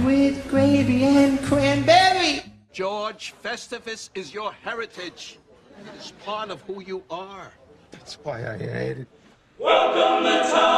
with gravy and Cranberry. George, Festivus is your heritage. It is part of who you are. That's why I hate it. Welcome to. time